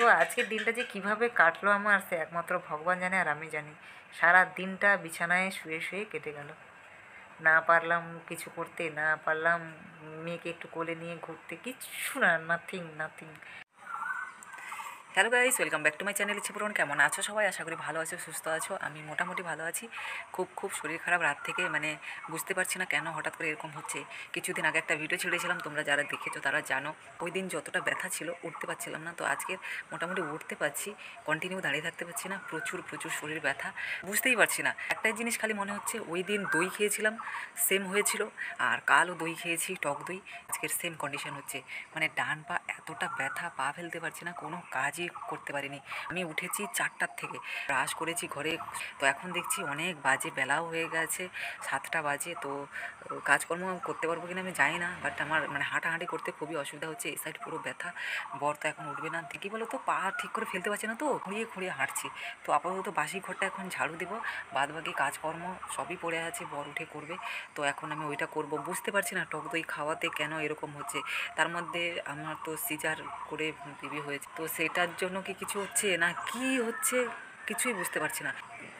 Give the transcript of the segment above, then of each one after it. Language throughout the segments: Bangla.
তো আজকের দিনটা যে কীভাবে কাটলো আমার, সে একমাত্র ভগবান জানে আর আমি জানি। সারা দিনটা বিছানায় শুয়ে শুয়ে কেটে গেল। না পারলাম কিছু করতে, না পারলাম মেয়েকে একটু কোলে নিয়ে ঘুরতে, কিচ্ছু না nothing nothing hello guys, welcome back to my channel ইচ্ছে পুরন কেমন আছো সবাই? আশা করি ভালো আছো, সুস্থ আছো। আমি মোটামুটি ভালো আছি। খুব খুব শরীর খারাপ রাত থেকে মানে বুঝতে পারছি না কেন হঠাৎ করে এরকম হচ্ছে। কিছুদিন আগে একটা ভিডিও ছেড়েছিলাম, তোমরা যারা দেখেছ তারা জানো। ওই দিন যতটা ব্যথা ছিল, উঠতে পারছিলাম না। তো আজকে মোটামুটি উঠতে পারছি কন্টিনিউ দাঁড়িয়ে থাকতে পারছি না। প্রচুর প্রচুর শরীর ব্যথা, বুঝতেই পারছি না। একটাই জিনিস খালি মনে হচ্ছে ওই দিন দই খেয়েছিলাম সেম হয়েছিল। আর কালও দই খেয়েছি, টক দই। আজকের সেম কন্ডিশন হচ্ছে। মানে ডান পা এতটা ব্যথা, পা ফেলতে পারছি না, কোনো কাজই করতে পারিনি। আমি উঠেছি চারটার থেকে। ব্রাশ করেছি ঘরে। তো এখন দেখছি অনেক বাজে বেলাও হয়ে গেছে, সাতটা বাজে। তো কাজকর্ম করতে পারব কিনা আমি জানি না বাট আমার মানে হাঁটাহাঁটি করতে খুবই অসুবিধা হচ্ছে, এই সাইড পুরো ব্যথা। বর তো এখন উঠবে না। কি বলো তো পা ঠিক করে ফেলতে পারছে না তো খুঁড়িয়ে খুঁড়িয়ে হাঁটছি। তো আপাতত বাসি ঘরটা এখন ঝাড়ু দেবো বাদ বাকি কাজকর্ম সবই পড়ে আছে, বর উঠে করবে। তো এখন আমি ওইটা করব। বুঝতে পারছি না টক দই খাওয়াতে কেন এরকম হচ্ছে। তার মধ্যে আমার তো সিজার করে বেবি হয়েছে। তো সেটার জন্য কি কিছু হচ্ছে? না, কি হচ্ছে? কিছুই বুঝতে পারছি না।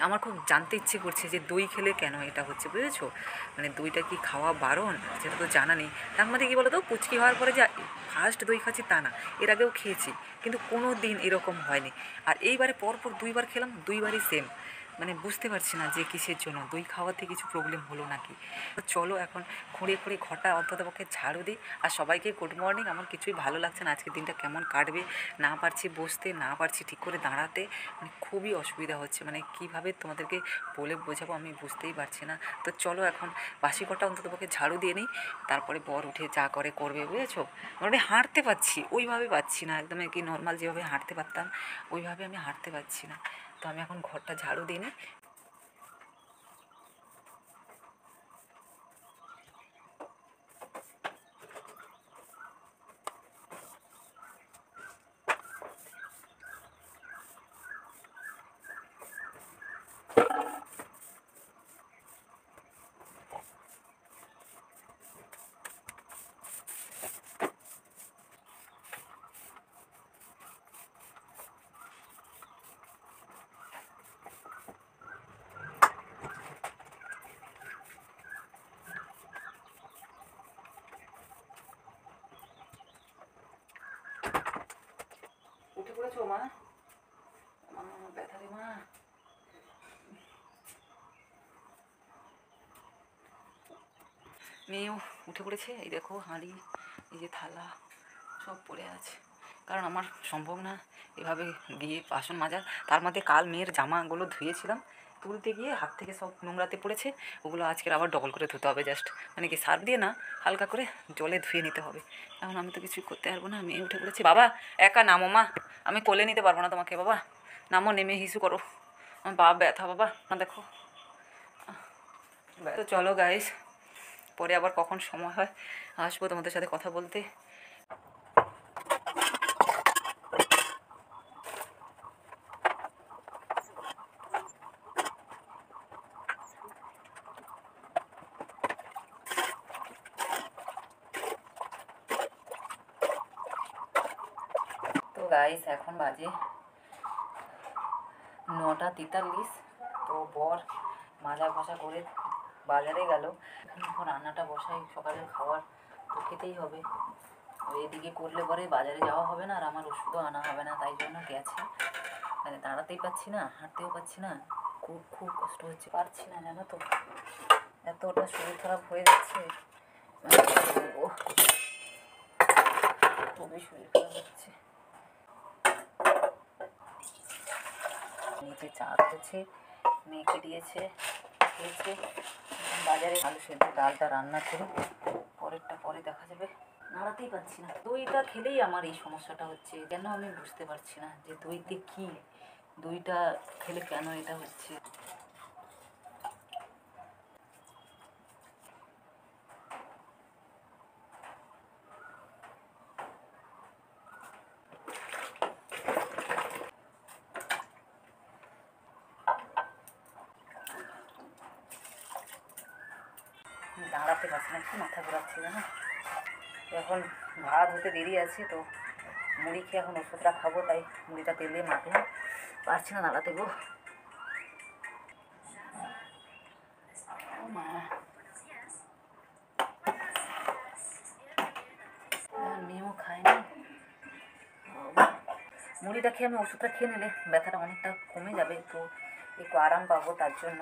আমার খুব জানতে ইচ্ছে করছে যে দই খেলে কেন এটা হচ্ছে, বুঝেছ? মানে দইটা কি খাওয়া বারণ? সেটা তো জানা নেই। তার মধ্যে কী বলো তো পুচকি হওয়ার পরে যে ফার্স্ট দই খাচ্ছি তা না। এর আগেও খেয়েছি, কিন্তু কোনো দিন এরকম হয়নি। আর এইবারে পরপর দুইবার খেলাম, দুইবারই সেম মানে বুঝতে পারছি না যে কিসের জন্য। দই খাওয়াতে কিছু প্রবলেম হলো নাকি? তো চলো এখন খুঁড়ে খুঁড়ে ঘরটা অন্তত পক্ষে ঝাড়ু দিই। আর সবাইকে গুড মর্নিং আমার কিছুই ভালো লাগছে না। আজকের দিনটা কেমন কাটবে? না পারছি বসতে, না পারছি ঠিক করে দাঁড়াতে। মানে খুবই অসুবিধা হচ্ছে। মানে কীভাবে তোমাদেরকে বলে বোঝাবো আমি বুঝতেই পারছি না। তো চলো এখন বাসি ঘরটা অন্তত পক্ষে ঝাড়ু দিয়ে নিই। তারপরে বর উঠে যা করে করবে, বুঝেছ? মানে হাঁটতে পারছি। ওইভাবে পাচ্ছি না। একদম কি নর্মাল যেভাবে হাঁটতে পারতাম, ওইভাবে আমি হাঁটতে পারছি না। তো আমি এখন ঘরটা ঝাড়ু দিই মেয়েও উঠে পড়েছে, এই দেখো হাঁড়ি, এই যে থালা, সব পড়ে আছে। কারণ আমার সম্ভব না এভাবে গিয়ে বাসন মাজার। তার মধ্যে কাল মেয়ের জামাগুলো ধুয়েছিলাম তুলতে গিয়ে হাত থেকে সব নোংরাতে পড়েছে, ওগুলো আজকের আবার ডবল করে ধুতে হবে জাস্ট মানে কি সার্ফ দিয়ে না, হালকা করে জলে ধুয়ে নিতে হবে। এখন আমি তো কিছুই করতে পারব না, আমি উঠে পড়েছে। বাবা, একা নামো মা, আমি কোলে নিতে পারব না তোমাকে বাবা। নামো, নেমে হিসু করো। আমার বাবা ব্যথা বাবা না দেখো। তো চলো গাইস পরে আবার কখন সময় হয়, আসব তোমাদের সাথে কথা বলতে তো গাইস এখন বাজে নটা তেতাল্লিশ। তো বর মাজা ঘষা করে বাজারে গেল। এখন রান্নাটা বসাই, সকালের খাবার তো খেতেই হবে। এদিকে করলে পরে বাজারে যাওয়া হবে না, আর আমার ওষুধও আনা হবে না, তাই জন্য গেছে। মানে দাঁড়াতেই পাচ্ছি না, হাঁটতেও পাচ্ছি না। খুব খুব কষ্ট হচ্ছে, পারছি না জানো তো। এতটা শরীর খারাপ হয়ে যাচ্ছে। মানে খুবই শরীর খারাপ হচ্ছে। নিচে চা করেছে মেয়েকে দিয়েছে, খেয়েছে। বাজারে আলু সেদ্ধ, ডালটা রান্না করি, পরেরটা পরে দেখা যাবে। নাড়াতেই পারছি না। দইটা খেলেই আমার এই সমস্যাটা হচ্ছে। কেন আমি বুঝতে পারছি না যে দইতে কি? দইটা খেলে কেন এটা হচ্ছে? দাঁড়াতে পারছি না কি মাথা ঘোরাচ্ছে, জানো? এখন ভাত হতে দেরি আছে, তো মুড়ি খেয়ে এখন ওষুধটা খাব, তাই মুড়িটা তেল দিয়ে মাখলাম পারছি না নাড়াতে গো। মেয়েও খায়নি মুড়িটা খেয়ে আমি ওষুধটা খেয়ে নিলে ব্যথাটা অনেকটা কমে যাবে, তো একটু আরাম পাবো তার জন্য।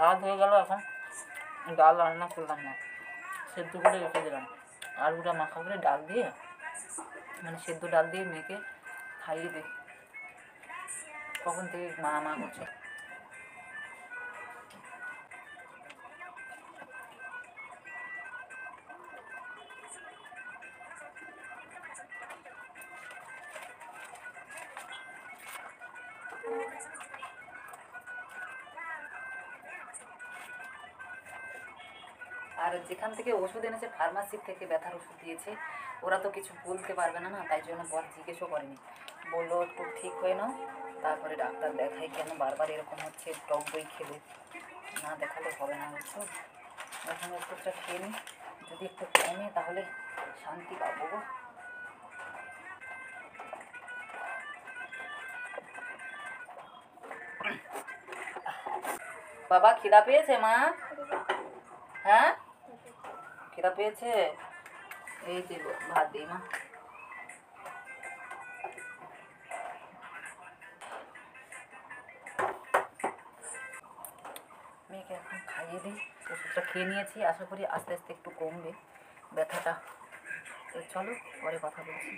ভাত হয়ে গেল এখন। ডাল রান্না করলাম না। সেদ্ধ করে রেখে দিলাম। আলুটা মাখা করে ডাল দিয়ে মানে সেদ্ধ ডাল দিয়ে মেখে খাইয়ে দিই। কখন থেকে মা মা করছে? আর যেখান থেকে ওষুধ এনেছে ফার্মাসি থেকে ব্যথার ওষুধ দিয়েছে। ওরা তো কিছু বলতে পারবে না না, তাই জন্য বর জিজ্ঞেসও করেনি। বলল, একটু ঠিক হয়ে নাও। তারপরে ডাক্তার দেখাই কেন বারবার এরকম হচ্ছে, টক বই খেলে। না দেখালে হবে না বুঝছ? এখন ওষুধটা খেয়ে নিই যদি একটু কমে তাহলে শান্তি পাবো গো। বাবা, খিদা পেয়েছে মা? হ্যাঁ? খিদা পেয়েছে? এই যে ভাত দিই, মা। মেয়েকে এখন খাইয়ে দিই। ওষুধটা খেয়ে নিয়েছি। আশা করি আস্তে আস্তে একটু কমবে। ব্যথাটা। তো চলো, পরে কথা বলছি।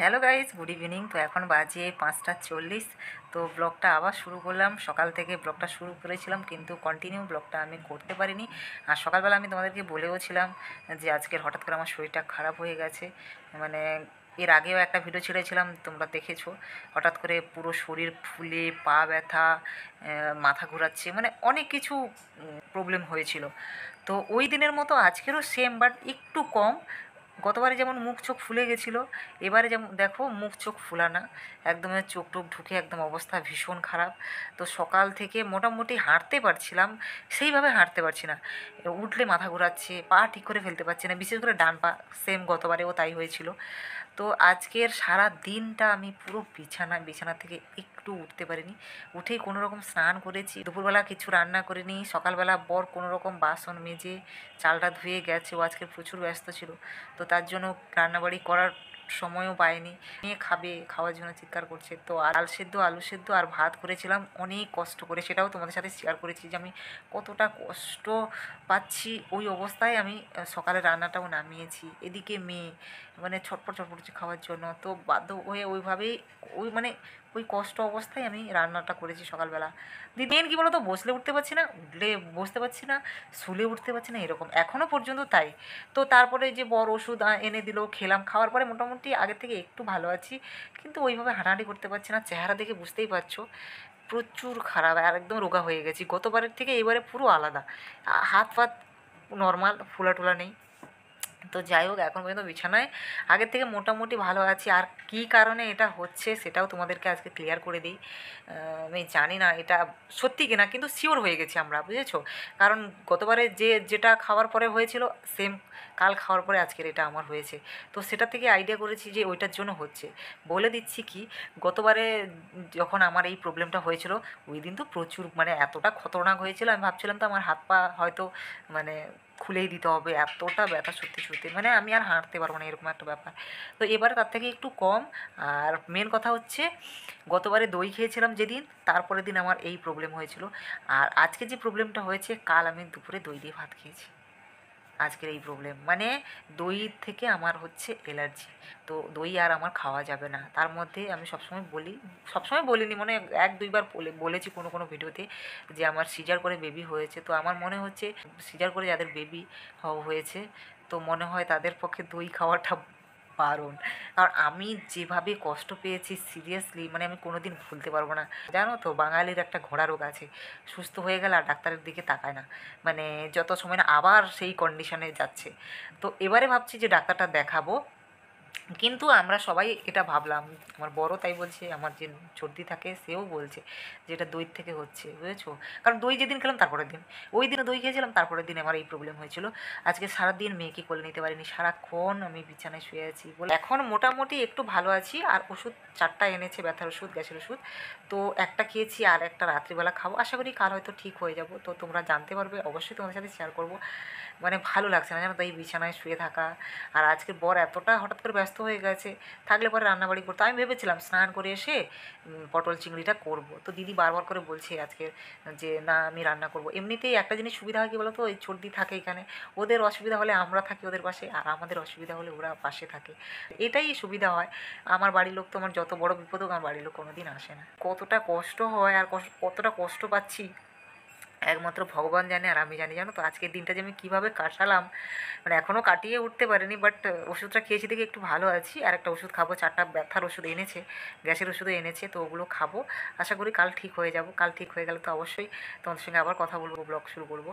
হ্যালো গাইজ গুড ইভিনিং তো এখন বাজে পাঁচটা চল্লিশ। তো ব্লগটা আবার শুরু করলাম। সকাল থেকে ব্লগটা শুরু করেছিলাম, কিন্তু কন্টিনিউ ব্লগটা আমি করতে পারিনি। আর সকালবেলা আমি তোমাদেরকে বলেও ছিলাম যে আজকের হঠাৎ করে আমার শরীরটা খারাপ হয়ে গেছে। মানে এর আগেও একটা ভিডিও ছেড়েছিলাম, তোমরা দেখেছ। হঠাৎ করে পুরো শরীর ফুলে, পা ব্যথা মাথা ঘোরাচ্ছে মানে অনেক কিছু প্রবলেম হয়েছিল। তো ওই দিনের মতো আজকেরও সেম বাট একটু কম। গতবারে যেমন মুখ চোখ ফুলে গেছিল, এবারে যেমন দেখো মুখ চোখ ফুলা না একদম চোখ টোক ঢুকে একদম অবস্থা ভীষণ খারাপ। তো সকাল থেকে মোটামুটি হাঁটতে পারছিলাম, সেইভাবে হাঁটতে পারছি না। উঠলে মাথা ঘোরাচ্ছে, পা ঠিক করে ফেলতে পারছি না, বিশেষ করে ডান পা সেম গতবারেও তাই হয়েছিল। তো আজকের সারা দিনটা আমি পুরো বিছানা বিছানা থেকে একটু উঠতে পারিনি। উঠেই কোনো রকম স্নান করেছি, দুপুরবেলা কিছু রান্না করিনি, সকালবেলা বর কোনো রকম বাসন মেজে, চালটা ধুয়ে গেছে, ও আজকে প্রচুর ব্যস্ত ছিল। তো তার জন্য রান্নাবাড়ি করার সময়ও পায়নি নিয়ে খাবে, খাওয়ার জন্য চিৎকার করছে। তো আল সেদ্ধ, আলু সেদ্ধ আর ভাত করেছিলাম, অনেক কষ্ট করে। সেটাও তোমাদের সাথে শেয়ার করেছি যে আমি কতটা কষ্ট পাচ্ছি। ওই অবস্থায় আমি সকালে রান্নাটাও নামিয়েছি। এদিকে মেয়ে মানে ছটপট ছটপট করছে খাওয়ার জন্য। তো বাধ্য হয়ে ওইভাবেই ওই মানে ওই কষ্ট অবস্থায় আমি রান্নাটা করেছি সকালবেলা। মেন কী বলতো? বসলে উঠতে পারছি না, উঠলে বসতে পারছি না, শুলে উঠতে পারছি না, এরকম। এখনও পর্যন্ত তাই। তো তারপরে যে বড় ওষুধ এনে দিল, খেলাম। খাওয়ার পরে মোটামুটি আগের থেকে একটু ভালো আছি, কিন্তু ওইভাবে হাঁটাহাঁটি করতে পারছি না। চেহারা দেখে বুঝতেই পারছ, প্রচুর খারাপ আর একদম রোগা হয়ে গেছি। গতবারের থেকে এবারে পুরো আলাদা। হাত ফাত নর্মাল ফোলা টোলা নেই। তো যাই হোক, এখন পর্যন্ত বিছানায়। আগের থেকে মোটামুটি ভালো আছি। আর কী কারণে এটা হচ্ছে সেটাও তোমাদেরকে আজকে ক্লিয়ার করে দিই। আমি জানি না এটা সত্যি কিনা, কিন্তু শিওর হয়ে গেছি আমরা, বুঝেছ? কারণ গতবারে যে, যেটা খাওয়ার পরে হয়েছিল সেম কাল খাওয়ার পরে আজকের এটা আমার হয়েছে। তো সেটা থেকে আইডিয়া করেছি যে ওইটার জন্য হচ্ছে। বলে দিচ্ছি কি, গতবারে যখন আমার এই প্রবলেমটা হয়েছিল, ওই দিন তো প্রচুর মানে এতটা খতরনাক হয়েছিল, আমি ভাবছিলাম তো আমার হাত পা হয়তো মানে খুলেই দিতে হবে, এতটা ব্যথা সত্যি সত্যি। মানে আমি আর হাঁটতে পারব না, এরকম একটা ব্যাপার। তো এবার তার থেকে একটু কম, আর মেন কথা হচ্ছে, গতবারে দই খেয়েছিলাম যেদিন, তারপরের দিন আমার এই প্রবলেম হয়েছিল। আর আজকে যে প্রবলেমটা হয়েছে, কাল আমি দুপুরে দই দিয়ে ভাত খেয়েছি। আজকের এই প্রবলেম মানে দই থেকে আমার হচ্ছে অ্যালার্জি তো দই আর আমার খাওয়া যাবে না। তার মধ্যে আমি সবসময় বলি, সবসময় বলিনি, মনে এক দুইবার বলে, বলেছি কোনো কোনো ভিডিওতে যে আমার সিজার করে বেবি হয়েছে। তো আমার মনে হচ্ছে সিজার করে যাদের বেবি হয়েছে, তো মনে হয় তাদের পক্ষে দই খাওয়াটা বারণ আর আমি যেভাবে কষ্ট পেয়েছি সিরিয়াসলি মানে আমি কোনো দিন ভুলতে পারব না। জানো তো, বাঙালির একটা ঘোড়া রোগ আছে। সুস্থ হয়ে গেলে আর ডাক্তারের দিকে তাকায় না। মানে যত সময় না, আবার সেই কন্ডিশনে যাচ্ছে। তো এবারে ভাবছি যে ডাক্তারটা দেখাবো। কিন্তু আমরা সবাই এটা ভাবলাম, আমার বড় তাই বলছে, আমার যে সর্দি থাকে সেও বলছে যে এটা দই থেকে হচ্ছে, বুঝেছ? কারণ দই যেদিন খেলাম তারপরের দিন। ওই দিনে দই খেয়েছিলাম, তারপরের দিন আমার এই প্রবলেম হয়েছিল। আজকে সারাদিন মেয়েকে কোলে নিতে পারিনি, সারাক্ষণ আমি বিছানায় শুয়ে আছি বলে। এখন মোটামুটি একটু ভালো আছি, আর ওষুধ চারটা এনেছে, ব্যথার ওষুধ, গ্যাসের ওষুধ। তো একটা খেয়েছি আর একটা রাত্রিবেলা খাব। আশা করি কাল হয়তো ঠিক হয়ে যাব। তো তোমরা জানতে পারবে, অবশ্যই তোমাদের সাথে শেয়ার করব। মানে ভালো লাগছে না জানো তো, এই বিছানায় শুয়ে থাকা। আর আজকের বর এতটা হঠাৎ করে ব্যস্ত হয়ে গেছে, থাকলে পরে রান্নাবাড়ি করতো। আমি ভেবেছিলাম স্নান করে এসে পটল চিংড়িটা করব। তো দিদি বারবার করে বলছে আজকে যে, না, আমি রান্না করব। এমনিতেই একটা জিনিস সুবিধা হয় কি বলো তো ওই সর্দি থাকে এখানে। ওদের অসুবিধা হলে আমরা থাকি ওদের পাশে, আর আমাদের অসুবিধা হলে ওরা পাশে থাকে। এটাই সুবিধা হয়। আমার বাড়ির লোক তো আমার যত বড় বিপদ হোক, আমার বাড়ির লোক কোনোদিন আসে না। কতটা কষ্ট হয় আর কতটা কষ্ট পাচ্ছি। একমাত্র ভগবান জানে আর আমি জানি, জানো তো? আজকের দিনটা যে আমি কীভাবে কাটালাম মানে এখনও কাটিয়ে উঠতে পারিনি বাট ওষুধটা খেয়েছি দেখে একটু ভালো আছি। আর একটা ওষুধ খাব, চারটা ব্যথার ওষুধ এনেছে, গ্যাসের ওষুধও এনেছে, তো ওগুলো খাব। আশা করি কাল ঠিক হয়ে যাব। কাল ঠিক হয়ে গেলে তো অবশ্যই তোমাদের সঙ্গে আবার কথা বলব, ব্লগ শুরু করব।